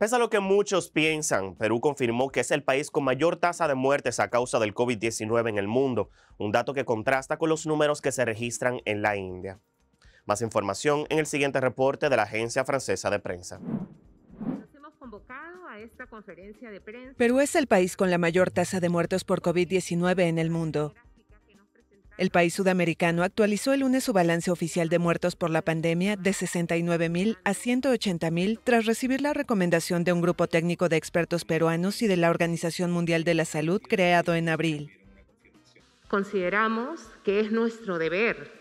Pese a lo que muchos piensan, Perú confirmó que es el país con mayor tasa de muertes a causa del COVID-19 en el mundo, un dato que contrasta con los números que se registran en la India. Más información en el siguiente reporte de la Agencia Francesa de Prensa. Perú es el país con la mayor tasa de muertos por COVID-19 en el mundo. El país sudamericano actualizó el lunes su balance oficial de muertos por la pandemia de 69.000 a 180.000 tras recibir la recomendación de un grupo técnico de expertos peruanos y de la Organización Mundial de la Salud creado en abril. Consideramos que es nuestro deber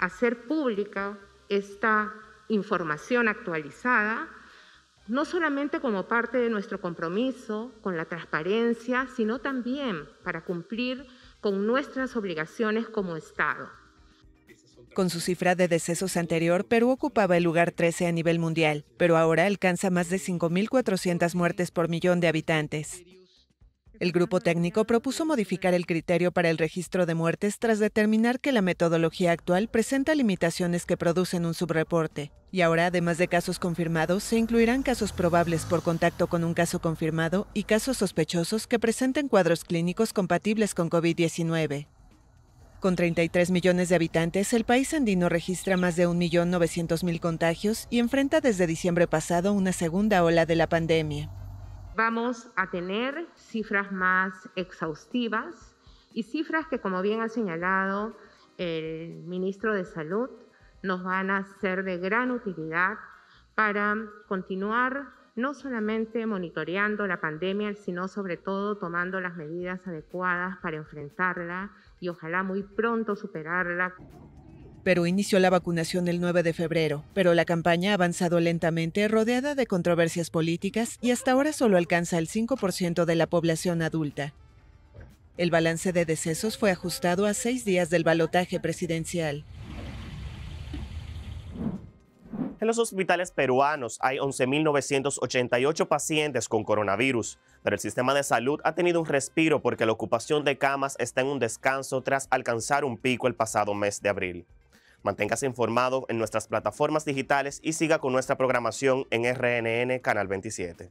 hacer pública esta información actualizada, no solamente como parte de nuestro compromiso con la transparencia, sino también para cumplir con nuestras obligaciones como Estado. Con su cifra de decesos anterior, Perú ocupaba el lugar 13 a nivel mundial, pero ahora alcanza más de 5.400 muertes por millón de habitantes. El grupo técnico propuso modificar el criterio para el registro de muertes tras determinar que la metodología actual presenta limitaciones que producen un subreporte. Y ahora, además de casos confirmados, se incluirán casos probables por contacto con un caso confirmado y casos sospechosos que presenten cuadros clínicos compatibles con COVID-19. Con 33 millones de habitantes, el país andino registra más de 1.900.000 contagios y enfrenta desde diciembre pasado una segunda ola de la pandemia. Vamos a tener cifras más exhaustivas y cifras que, como bien ha señalado el ministro de Salud, nos van a ser de gran utilidad para continuar no solamente monitoreando la pandemia, sino sobre todo tomando las medidas adecuadas para enfrentarla y ojalá muy pronto superarla. Perú inició la vacunación el 9 de febrero, pero la campaña ha avanzado lentamente rodeada de controversias políticas y hasta ahora solo alcanza el 5% de la población adulta. El balance de decesos fue ajustado a seis días del balotaje presidencial. En los hospitales peruanos hay 11.988 pacientes con coronavirus, pero el sistema de salud ha tenido un respiro porque la ocupación de camas está en un descanso tras alcanzar un pico el pasado mes de abril. Manténgase informado en nuestras plataformas digitales y siga con nuestra programación en RNN Canal 27.